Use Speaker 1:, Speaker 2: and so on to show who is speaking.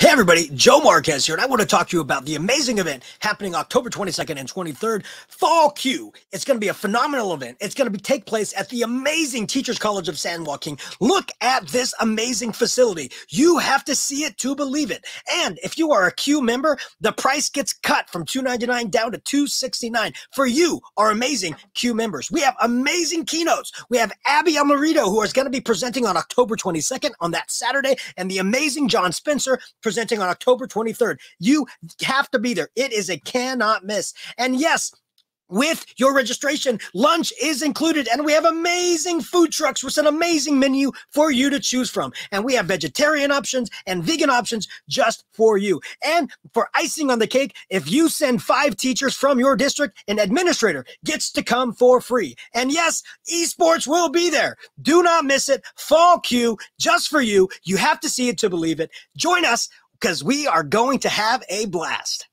Speaker 1: Hey everybody, Joe Marquez here, and I want to talk to you about the amazing event happening October 22nd and 23rd, Fall CUE. It's going to be a phenomenal event. It's going to be take place at the amazing Teachers College of San Joaquin. Look at this amazing facility. You have to see it to believe it. And if you are a CUE member, the price gets cut from 299 down to 269 for you, our amazing CUE members. We have amazing keynotes. We have Abby Almerido, who is going to be presenting on October 22nd on that Saturday, and the amazing John Spencer presenting on October 23rd. You have to be there. It is a cannot miss. And yes, with your registration, lunch is included, and we have amazing food trucks with an amazing menu for you to choose from. And we have vegetarian options and vegan options just for you. And for icing on the cake, if you send five teachers from your district, an administrator gets to come for free. And yes, esports will be there. Do not miss it. Fall CUE just for you. You have to see it to believe it. Join us because we are going to have a blast.